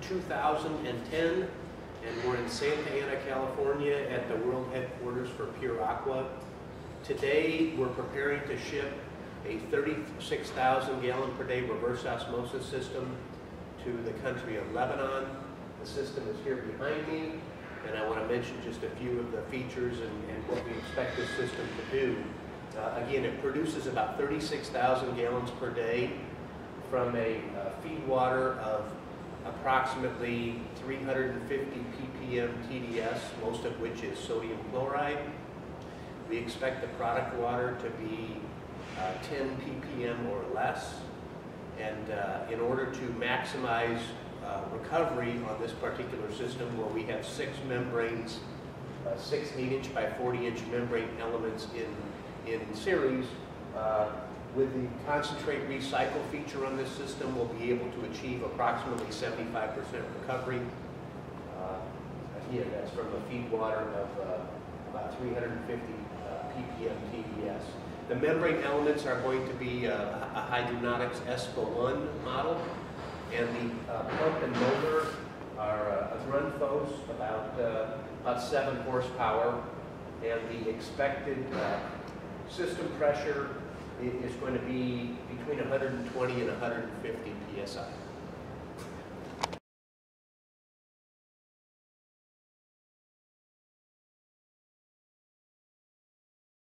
2010, and we're in Santa Ana, California at the world headquarters for Pure Aqua. Today, we're preparing to ship a 36,000 gallon per day reverse osmosis system to the country of Lebanon. The system is here behind me, and I want to mention just a few of the features and, and what we expect this system to do. Uh, again, it produces about 36,000 gallons per day from a uh, feed water of approximately 350 ppm TDS, most of which is sodium chloride. We expect the product water to be uh, 10 ppm or less. And uh, in order to maximize uh, recovery on this particular system where we have six membranes, uh, six 8 inch by 40 inch membrane elements in, in series, uh, with the concentrate recycle feature on this system, we'll be able to achieve approximately 75% recovery. Uh, Again, that's from a feed water of uh, about 350 uh, ppm TDS. The membrane elements are going to be uh, a Hydranautics ESPA 1 model, and the uh, pump and motor are a Grundfos, about, about 7 horsepower, and the expected system pressure is going to be between 120 and 150 PSI.